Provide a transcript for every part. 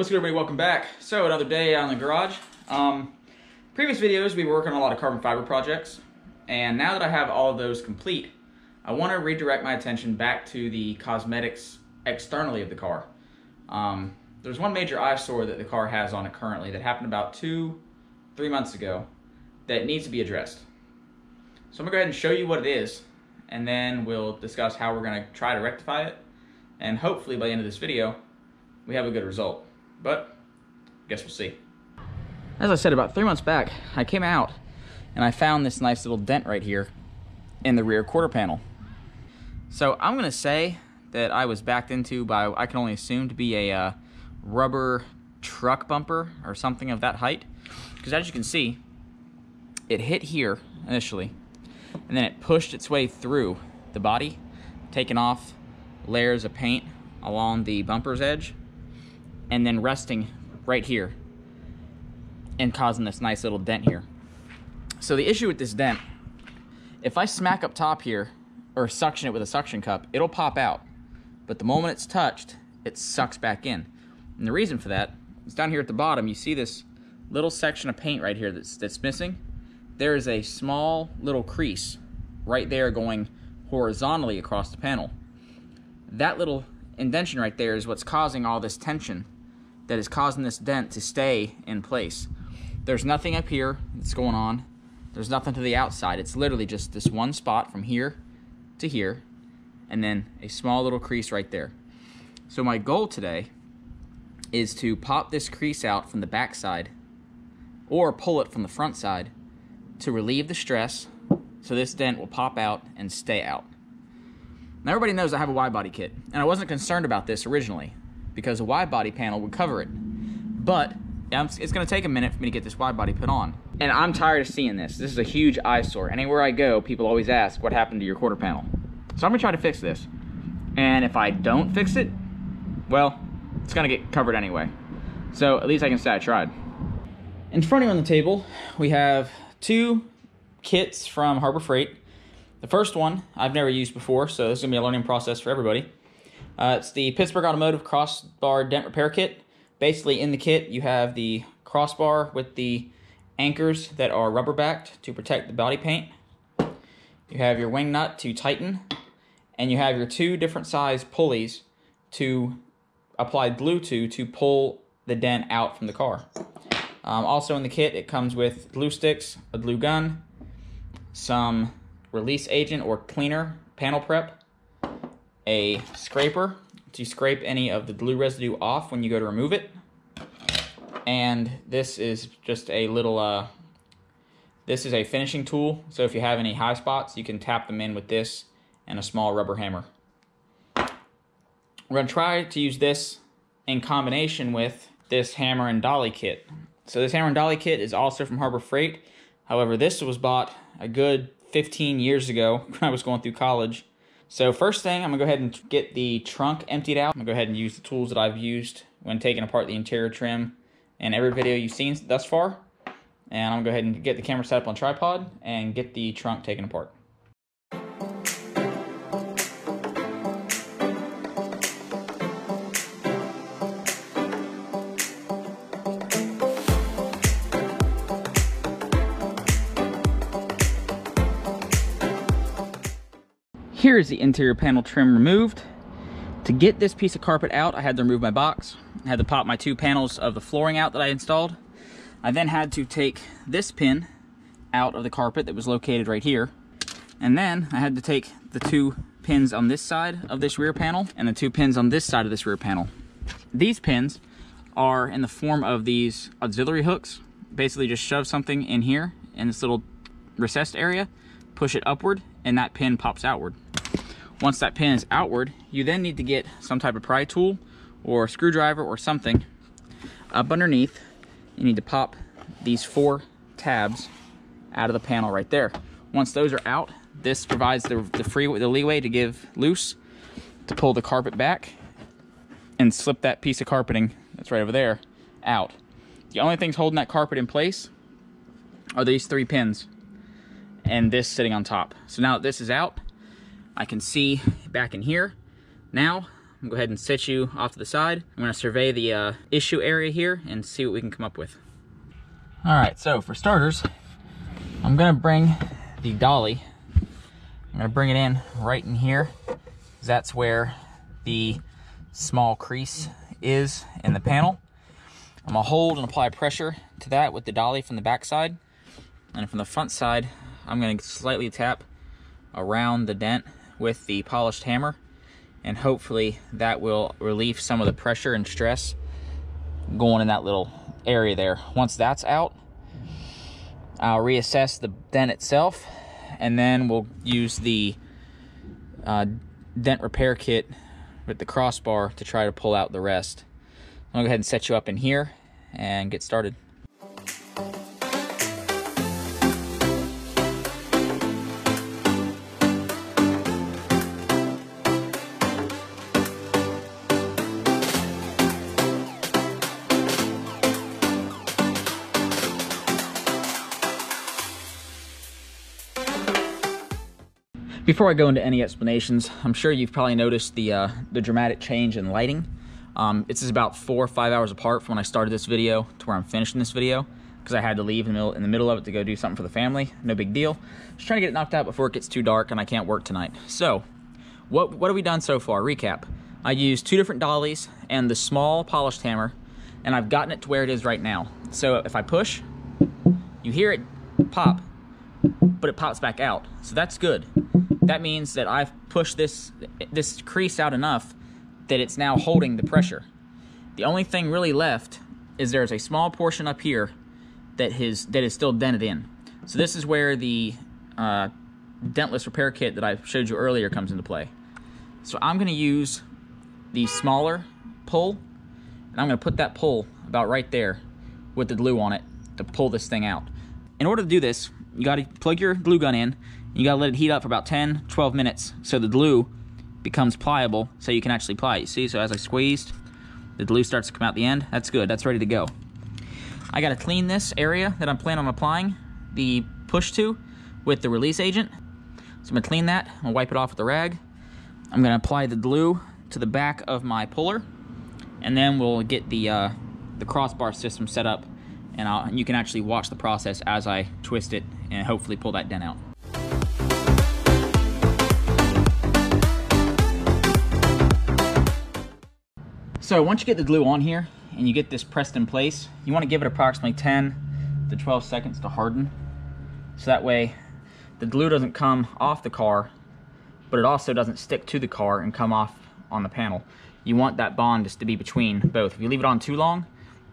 What's good everybody, welcome back. So another day out in the garage. Um, previous videos we were working on a lot of carbon fiber projects and now that I have all of those complete, I want to redirect my attention back to the cosmetics externally of the car. Um, there's one major eyesore that the car has on it currently that happened about two, three months ago that needs to be addressed. So I'm gonna go ahead and show you what it is and then we'll discuss how we're gonna try to rectify it and hopefully by the end of this video we have a good result. But I guess we'll see. As I said, about three months back, I came out and I found this nice little dent right here in the rear quarter panel. So I'm gonna say that I was backed into by, I can only assume to be a uh, rubber truck bumper or something of that height. Because as you can see, it hit here initially, and then it pushed its way through the body, taking off layers of paint along the bumper's edge, and then resting right here and causing this nice little dent here. So the issue with this dent, if I smack up top here or suction it with a suction cup, it'll pop out. But the moment it's touched, it sucks back in. And the reason for that is down here at the bottom, you see this little section of paint right here that's, that's missing. There is a small little crease right there going horizontally across the panel. That little indention right there is what's causing all this tension that is causing this dent to stay in place. There's nothing up here that's going on. There's nothing to the outside. It's literally just this one spot from here to here and then a small little crease right there. So my goal today is to pop this crease out from the back side or pull it from the front side to relieve the stress so this dent will pop out and stay out. Now everybody knows I have a wide body kit and I wasn't concerned about this originally because a wide body panel would cover it. But um, it's going to take a minute for me to get this wide body put on. And I'm tired of seeing this. This is a huge eyesore. Anywhere I go, people always ask, what happened to your quarter panel? So I'm going to try to fix this. And if I don't fix it, well, it's going to get covered anyway. So at least I can say I tried. In front of you on the table, we have two kits from Harbor Freight. The first one I've never used before, so this is going to be a learning process for everybody. Uh, it's the Pittsburgh Automotive Crossbar Dent Repair Kit. Basically, in the kit, you have the crossbar with the anchors that are rubber backed to protect the body paint. You have your wing nut to tighten, and you have your two different size pulleys to apply glue to to pull the dent out from the car. Um, also in the kit, it comes with glue sticks, a glue gun, some release agent or cleaner, panel prep, a scraper to scrape any of the glue residue off when you go to remove it. And this is just a little, uh, this is a finishing tool. So if you have any high spots, you can tap them in with this and a small rubber hammer. We're gonna try to use this in combination with this hammer and dolly kit. So this hammer and dolly kit is also from Harbor Freight. However, this was bought a good 15 years ago when I was going through college so first thing, I'm gonna go ahead and get the trunk emptied out. I'm gonna go ahead and use the tools that I've used when taking apart the interior trim in every video you've seen thus far. And I'm gonna go ahead and get the camera set up on tripod and get the trunk taken apart. Here is the interior panel trim removed. To get this piece of carpet out, I had to remove my box. I had to pop my two panels of the flooring out that I installed. I then had to take this pin out of the carpet that was located right here. And then I had to take the two pins on this side of this rear panel and the two pins on this side of this rear panel. These pins are in the form of these auxiliary hooks. Basically just shove something in here in this little recessed area, push it upward, and that pin pops outward. Once that pin is outward, you then need to get some type of pry tool or screwdriver or something up underneath. You need to pop these four tabs out of the panel right there. Once those are out, this provides the, the free the leeway to give loose to pull the carpet back and slip that piece of carpeting that's right over there out. The only things holding that carpet in place are these three pins and this sitting on top. So now that this is out, I can see back in here. Now, I'm gonna go ahead and set you off to the side. I'm gonna survey the uh, issue area here and see what we can come up with. All right, so for starters, I'm gonna bring the dolly. I'm gonna bring it in right in here. That's where the small crease is in the panel. I'm gonna hold and apply pressure to that with the dolly from the back side. And from the front side, I'm gonna slightly tap around the dent with the polished hammer and hopefully that will relieve some of the pressure and stress going in that little area there. Once that's out, I'll reassess the dent itself and then we'll use the uh, dent repair kit with the crossbar to try to pull out the rest. I'll go ahead and set you up in here and get started. Before I go into any explanations, I'm sure you've probably noticed the, uh, the dramatic change in lighting. Um, this is about four or five hours apart from when I started this video to where I'm finishing this video because I had to leave in the, middle, in the middle of it to go do something for the family. No big deal. Just trying to get it knocked out before it gets too dark and I can't work tonight. So, what, what have we done so far? Recap. I used two different dollies and the small polished hammer and I've gotten it to where it is right now. So if I push, you hear it pop, but it pops back out. So that's good that means that I've pushed this, this crease out enough that it's now holding the pressure. The only thing really left is there's a small portion up here that is, that is still dented in. So this is where the uh, dentless repair kit that I showed you earlier comes into play. So I'm going to use the smaller pull, and I'm going to put that pull about right there with the glue on it to pull this thing out. In order to do this, you got to plug your glue gun in you gotta let it heat up for about 10, 12 minutes so the glue becomes pliable so you can actually apply it. You see, so as I squeezed, the glue starts to come out the end. That's good, that's ready to go. I gotta clean this area that I'm planning on applying the push to with the release agent. So I'm gonna clean that, I'm gonna wipe it off with a rag. I'm gonna apply the glue to the back of my puller and then we'll get the, uh, the crossbar system set up and, and you can actually watch the process as I twist it and hopefully pull that dent out. So once you get the glue on here and you get this pressed in place, you want to give it approximately 10 to 12 seconds to harden. So that way the glue doesn't come off the car, but it also doesn't stick to the car and come off on the panel. You want that bond just to be between both. If you leave it on too long,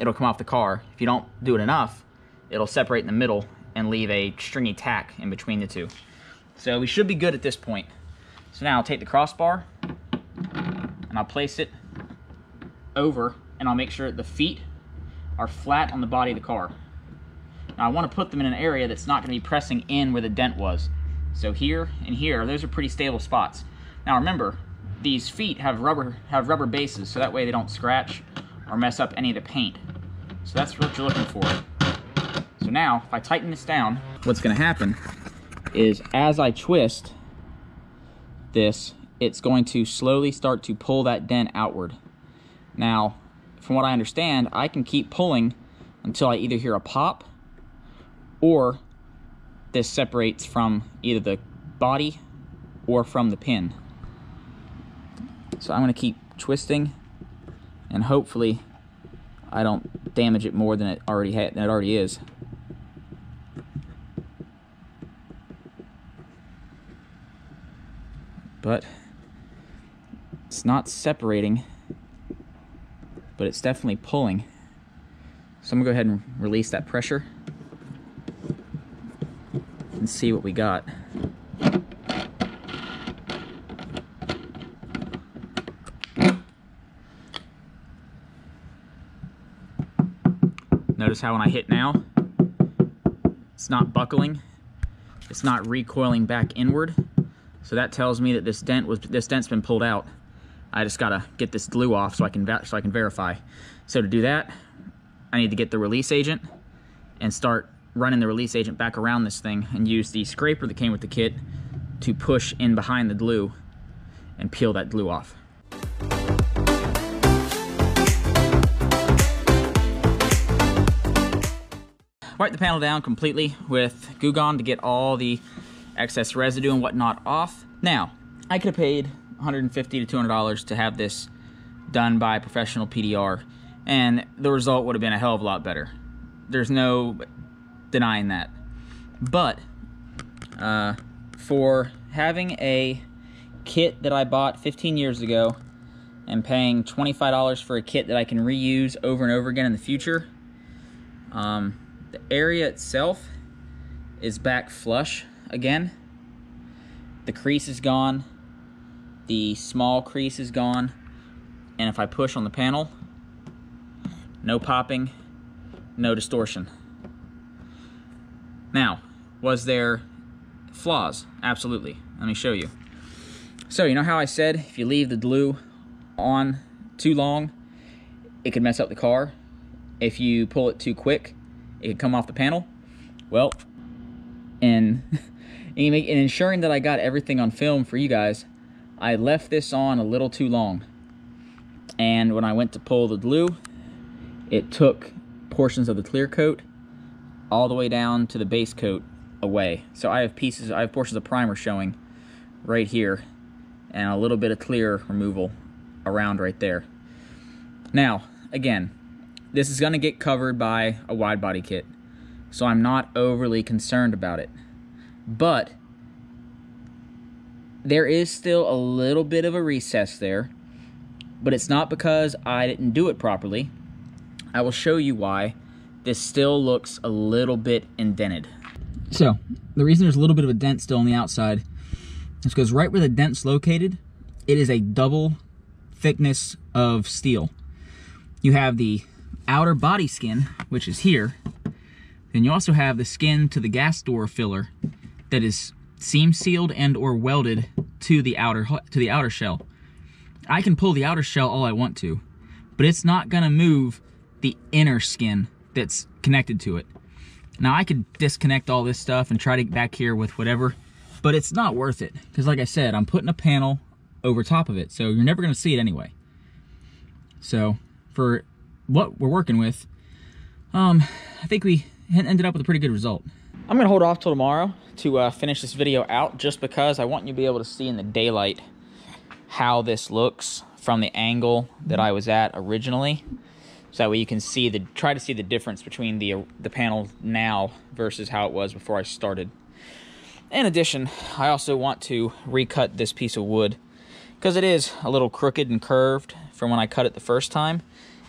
it'll come off the car. If you don't do it enough, it'll separate in the middle and leave a stringy tack in between the two. So we should be good at this point. So now I'll take the crossbar and I'll place it over and I'll make sure the feet are flat on the body of the car. Now I want to put them in an area that's not going to be pressing in where the dent was. So here and here, those are pretty stable spots. Now remember, these feet have rubber have rubber bases, so that way they don't scratch or mess up any of the paint. So that's what you're looking for. So now, if I tighten this down, what's going to happen is as I twist this, it's going to slowly start to pull that dent outward. Now, from what I understand, I can keep pulling until I either hear a pop or this separates from either the body or from the pin. So I'm going to keep twisting and hopefully I don't damage it more than it already had, than it already is. But it's not separating but it's definitely pulling. So I'm gonna go ahead and release that pressure and see what we got. Notice how when I hit now, it's not buckling, it's not recoiling back inward. So that tells me that this dent was this dent's been pulled out. I just gotta get this glue off so I can so I can verify. So to do that, I need to get the release agent and start running the release agent back around this thing and use the scraper that came with the kit to push in behind the glue and peel that glue off. Wipe the panel down completely with Goo Gone to get all the excess residue and whatnot off. Now, I could have paid 150 to $200 to have this done by professional PDR, and the result would have been a hell of a lot better. There's no denying that. But, uh, for having a kit that I bought 15 years ago and paying $25 for a kit that I can reuse over and over again in the future, um, the area itself is back flush again. The crease is gone. The small crease is gone. And if I push on the panel, no popping, no distortion. Now, was there flaws? Absolutely. Let me show you. So, you know how I said if you leave the glue on too long, it could mess up the car? If you pull it too quick, it could come off the panel? Well, and in ensuring that I got everything on film for you guys, I left this on a little too long. And when I went to pull the glue, it took portions of the clear coat all the way down to the base coat away. So I have pieces, I have portions of primer showing right here and a little bit of clear removal around right there. Now, again, this is gonna get covered by a wide body kit, so I'm not overly concerned about it. But there is still a little bit of a recess there, but it's not because I didn't do it properly. I will show you why this still looks a little bit indented. So, the reason there's a little bit of a dent still on the outside is because right where the dent's located, it is a double thickness of steel. You have the outer body skin, which is here, then you also have the skin to the gas door filler that is seam sealed and or welded to the outer to the outer shell. I can pull the outer shell all I want to, but it's not gonna move the inner skin that's connected to it. Now I could disconnect all this stuff and try to get back here with whatever, but it's not worth it. Because like I said, I'm putting a panel over top of it, so you're never gonna see it anyway. So for what we're working with, um, I think we ended up with a pretty good result. I'm gonna hold off till tomorrow to uh, finish this video out just because I want you to be able to see in the daylight how this looks from the angle that I was at originally. So that way you can see the try to see the difference between the the panel now versus how it was before I started. In addition, I also want to recut this piece of wood because it is a little crooked and curved from when I cut it the first time.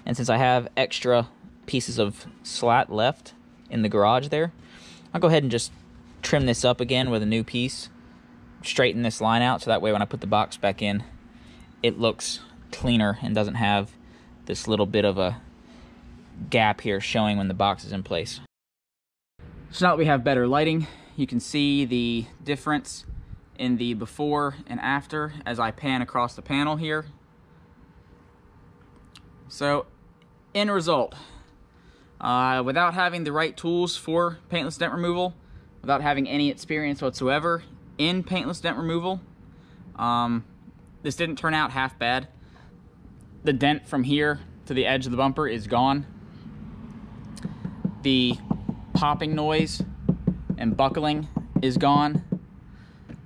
And since I have extra pieces of slat left in the garage there, I'll go ahead and just trim this up again with a new piece. Straighten this line out so that way when I put the box back in, it looks cleaner and doesn't have this little bit of a gap here showing when the box is in place. So now that we have better lighting, you can see the difference in the before and after as I pan across the panel here. So, end result, uh, without having the right tools for paintless dent removal, without having any experience whatsoever in paintless dent removal, um, this didn't turn out half bad. The dent from here to the edge of the bumper is gone. The popping noise and buckling is gone.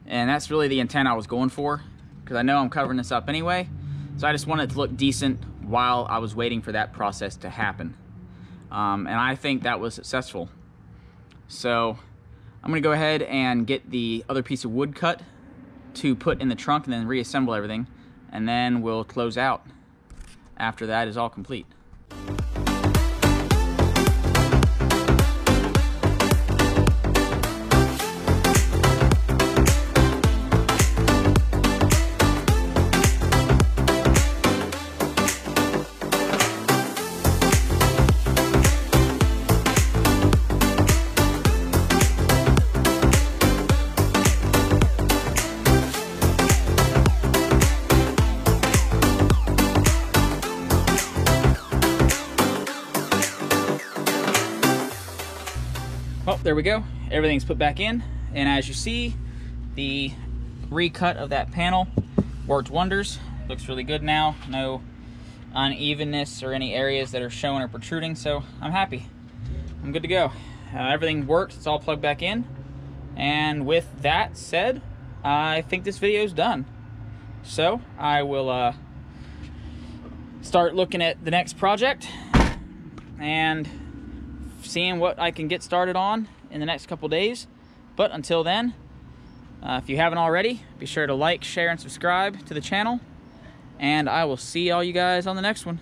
And that's really the intent I was going for because I know I'm covering this up anyway. So I just wanted to look decent while I was waiting for that process to happen. Um, and I think that was successful. So I'm gonna go ahead and get the other piece of wood cut to put in the trunk and then reassemble everything. And then we'll close out after that is all complete. There we go. Everything's put back in. And as you see, the recut of that panel worked wonders. Looks really good now. No unevenness or any areas that are showing or protruding. So I'm happy. I'm good to go. Uh, everything works. It's all plugged back in. And with that said, I think this video is done. So I will uh, start looking at the next project and seeing what I can get started on in the next couple days. But until then, uh, if you haven't already, be sure to like, share, and subscribe to the channel. And I will see all you guys on the next one.